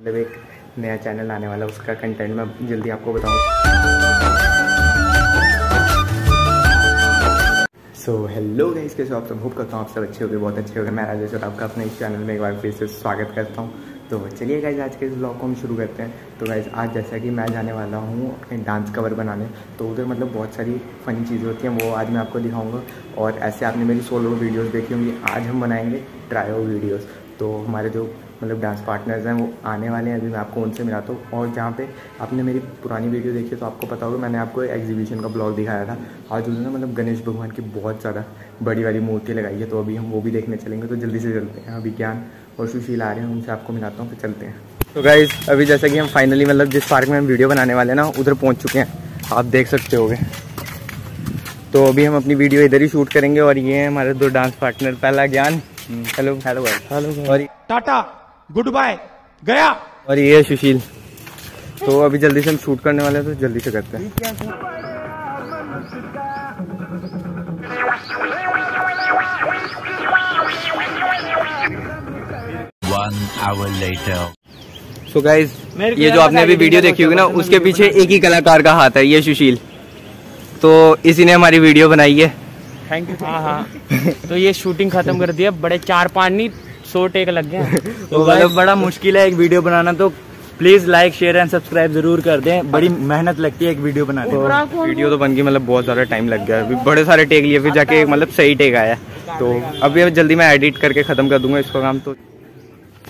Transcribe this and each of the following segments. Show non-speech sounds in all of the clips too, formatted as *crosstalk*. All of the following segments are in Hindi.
मतलब एक नया चैनल आने वाला है, उसका कंटेंट मैं जल्दी आपको बताऊँ। सो हेलो गाइस कैसे हो आप सब? होप करता हूँ आप सब अच्छे हो गए बहुत अच्छे हो गए मैं राजेश और आपका अपने इस चैनल में एक बार फिर से स्वागत करता हूँ। तो चलिए गाइज़ आज के इस ब्लॉग को हम शुरू करते हैं। तो गाइज़ आज जैसा कि मैं जाने वाला हूँ अपने डांस कवर बनाने तो उधर मतलब बहुत सारी फ़नी चीज़ें होती हैं, वो आज मैं आपको दिखाऊँगा। और ऐसे आपने मेरी सोलो वीडियोस देखी होंगी, आज हम बनाएँगे ट्रायो वीडियोस तो हमारे जो मतलब डांस पार्टनर्स हैं, वो आने वाले हैं, अभी मैं आपको उनसे मिलाता हूँ और जहाँ पे आपने मेरी पुरानी वीडियो देखी तो आपको पता होगा, मैंने आपको एग्जीबिशन का ब्लॉग दिखाया था। आज उसने मतलब गणेश भगवान की बहुत ज़्यादा बड़ी वाली मूर्ति लगाई है तो अभी हम वो भी देखने चलेंगे तो जल्दी से चलते हैं। अभी ज्ञान और सुशील आ रहे हैं उनसे आपको मिलाता हूँ फिर चलते हैं। तो गाइज़ अभी जैसा कि हम फाइनली मतलब जिस पार्क में हम वीडियो बनाने वाले हैं ना उधर पहुँच चुके हैं। आप देख सकते हो तो अभी हम अपनी वीडियो इधर ही शूट करेंगे और ये हैं हमारे दो डांस पार्टनर पहला ज्ञान। हेलो हेलो हेलो और टाटा गुड बाय गया। और ये है सुशील। तो अभी जल्दी से हम शूट करने वाले हैं तो जल्दी से करते हैं। Hour later. So so guys ये जो आपने अभी वीडियो देखी होगी ना उसके पीछे एक ही कलाकार का हाथ है ये सुशील। तो इसी ने हमारी वीडियो बनाई है। थैंक यू हाँ हाँ। तो ये शूटिंग खत्म कर दिया बड़े चार पाँच नहीं सौ टेक लग गए *laughs* तो मतलब बड़ा मुश्किल है एक वीडियो बनाना तो please like share and subscribe ज़रूर कर दें। बड़ी मेहनत लगती है एक वीडियो बनाने में। वीडियो तो बन गई मतलब बहुत ज़्यादा टाइम लग गया। अभी बड़े सारे टेक लिए फिर जाके मतलब सही टेक आया। तो अभी जल्दी मैं एडिट करके ख़त्म कर दूँगा इसका काम तो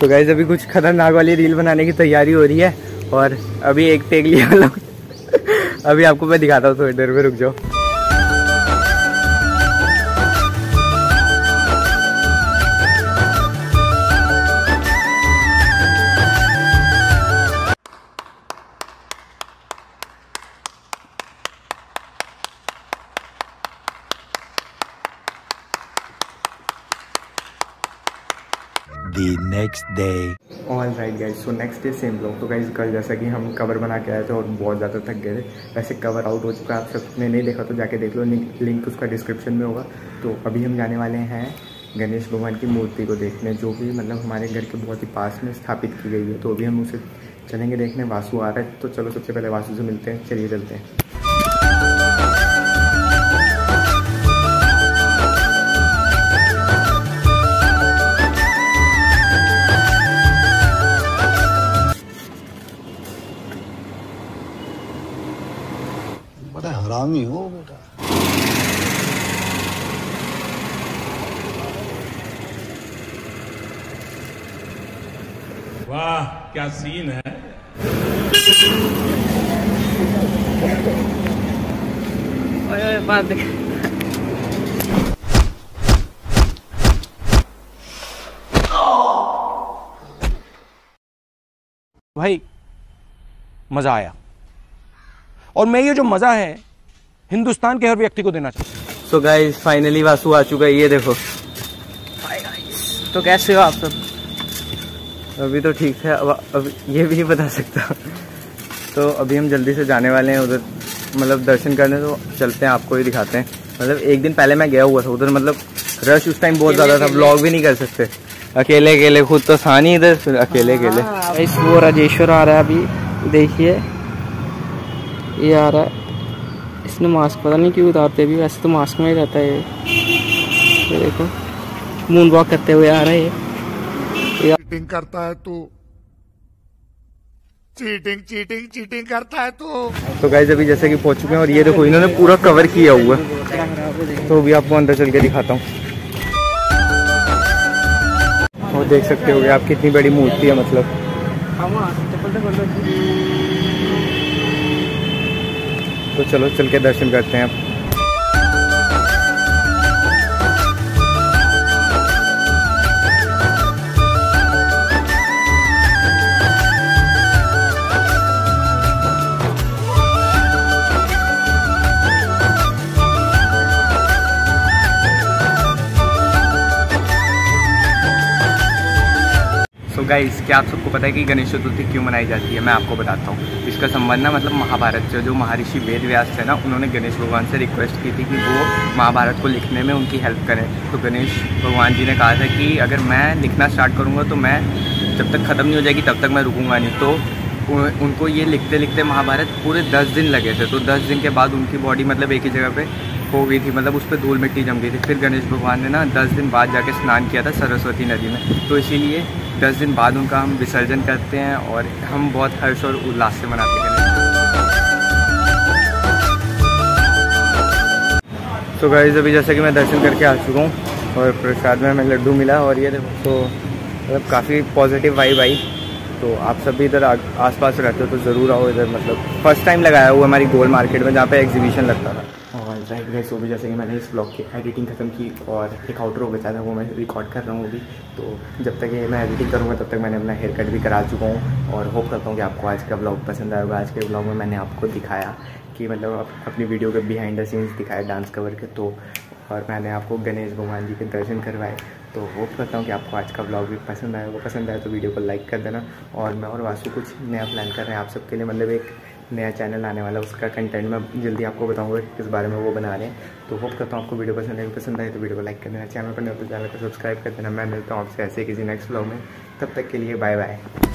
तो गाइज़ अभी कुछ खतरनाक वाली रील बनाने की तैयारी हो रही है और अभी एक टेक लिया *laughs* अभी आपको मैं दिखाता हूँ थोड़ी देर में रुक जाओ। The next day. All right guys so next day same blog तो गाइज़ कल जैसा कि हम कवर बना के आए थे और बहुत ज़्यादा थक गए थे, वैसे कवर आउट हो चुका आप सबने नहीं देखा तो जाके देख लो। लिंक उसका डिस्क्रिप्शन में होगा। तो अभी हम जाने वाले हैं गणेश भगवान की मूर्ति को देखने, जो कि मतलब हमारे घर के बहुत ही पास में स्थापित की गई है। तो अभी हम उसे चलेंगे देखने। वासु आ रहा है तो चलो सबसे पहले वासु से मिलते हैं। चलिए चलते हैं। वाह क्या सीन है? भाई मज़ा आया। और मैं ये जो मज़ा है हिंदुस्तान के हर व्यक्ति को देना चाहता हूँ। सो गाइज़ फाइनली वासु आ चुका है ये देखो। तो कैसे हो आप सब? अभी तो ठीक है अब अब ये भी नहीं बता सकता। तो अभी हम जल्दी से जाने वाले हैं उधर मतलब दर्शन करने तो चलते हैं आपको ही दिखाते हैं। मतलब एक दिन पहले मैं गया हुआ था उधर मतलब रश उस टाइम बहुत ज़्यादा था ब्लॉग भी नहीं कर सकते। अकेले अकेले खुद तो नहीं इधर फिर अकेले अकेले। इस वो राजेश्वर आ रहा है अभी देखिए। ये आ रहा है। इसने मास्क पता नहीं क्यों उतारते भी वैसे तो मास्क में ही रहता है ये। ये देखो मून वॉक करते हुए आ रहा है ये। चीटिंग करता है तू। चीटिंग चीटिंग चीटिंग करता है तू। तो गाइज़ अभी जैसे कि पहुँच चुके हैं और ये देखो, इन्होंने पूरा कवर किया हुआ तो अभी आपको अंदर चल के दिखाता हूँ। और देख सकते हो आप कितनी बड़ी मूर्ति है मतलब। तो चलो, चल के दर्शन करते हैं अब गाइस क्या आप सबको पता है कि गणेश चतुर्थी क्यों मनाई जाती है? मैं आपको बताता हूँ। इसका संबंध ना मतलब महाभारत से जो महर्षि वेद व्यास थे ना, उन्होंने गणेश भगवान से रिक्वेस्ट की थी कि वो महाभारत को लिखने में उनकी हेल्प करें। तो गणेश भगवान जी ने कहा था कि अगर मैं लिखना स्टार्ट करूँगा तो मैं जब तक ख़त्म नहीं हो जाएगी, तब तक मैं रुकूँगा नहीं। तो उनको ये लिखते लिखते महाभारत पूरे दस दिन लगे थे। तो दस दिन के बाद उनकी बॉडी मतलब एक ही जगह पे हो गई थी मतलब उस पर धूल मिट्टी जम गई थी। फिर गणेश भगवान ने ना दस दिन बाद जाके स्नान किया था सरस्वती नदी में। तो इसीलिए दस दिन बाद उनका हम विसर्जन करते हैं और हम बहुत हर्ष और उल्लास से मनाते हैं तो गाइज़ अभी जैसे कि मैं दर्शन करके आ चुका हूँ और प्रसाद में हमें लड्डू मिला और ये देखो तो मतलब काफ़ी पॉजिटिव वाइब आई। तो आप सब भी इधर आस पास रहते हो तो ज़रूर आओ इधर मतलब फ़र्स्ट टाइम लगाया हुआ हमारी गोल मार्केट में जहाँ पे एग्जीबिशन लगता था। राइट गए सो भी जैसे कि मैंने इस ब्लॉग की एडिटिंग खत्म की और एक आउटरो बचा था, वो मैं रिकॉर्ड कर रहा हूँ अभी। तो जब तक ये मैं एडिटिंग करूँगा, तब तक मैंने अपना हेयर कट भी करा चुका हूँ और होप करता हूँ कि आपको आज का ब्लॉग पसंद आएगा आज के ब्लॉग में मैंने आपको दिखाया कि मतलब अपनी वीडियो के बिहाइंड द सीन्स दिखाए डांस कवर के तो और मैंने आपको गणेश भगवान जी के दर्शन करवाए। तो होप करता हूँ कि आपको आज का ब्लॉग भी पसंद वो पसंद आए तो वीडियो को लाइक कर देना। और मैं और वासु कुछ नया प्लान कर रहे हैं आप सबके लिए। मतलब एक नया चैनल आने वाला है, उसका कंटेंट मैं जल्दी आपको बताऊँगा किस बारे में वो बना रहे हैं। तो होप करता हूँ आपको वीडियो पसंद आए। पसंद आए तो वीडियो को लाइक कर देना चैनल पर नहीं तो चैनल को सब्सक्राइब कर देना। मैं मिलता हूँ आपसे ऐसे किसी नेक्स्ट ब्लॉग में। तब तक के लिए बाय बाय